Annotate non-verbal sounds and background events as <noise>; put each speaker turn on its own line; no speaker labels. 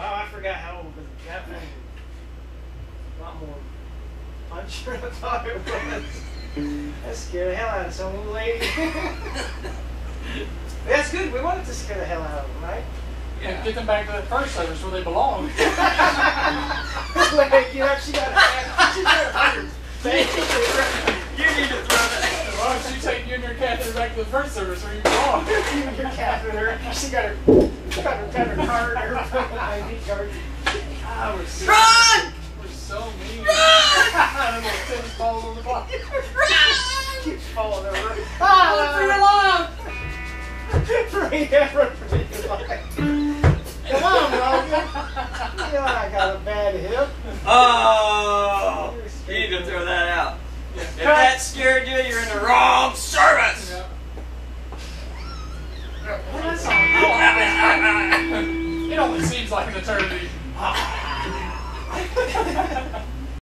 Wow, I forgot how old was that thing. A lot more punch than I thought it was. That scared the hell out of some old lady. <laughs> That's good. We wanted to scare the hell out of them, right? Yeah.
And get them back to the first service where they belong. <laughs>
Like, you know, she got a she got a hundred.
You need to throw that.
Why don't you take you and your catheter back to the first service where you belong? <laughs>
You and your catheter. She got her, Ah,
Run!
We're so mean.
Run!
Block.
Run!
keeps falling over.
Run for your
Ah,
life!
free effort for your life. Come on, Logan. You know I got a bad hip.
Oh! You need to throw that out. If that scared you, you're in the wrong service! <laughs>
it only seems like an eternity.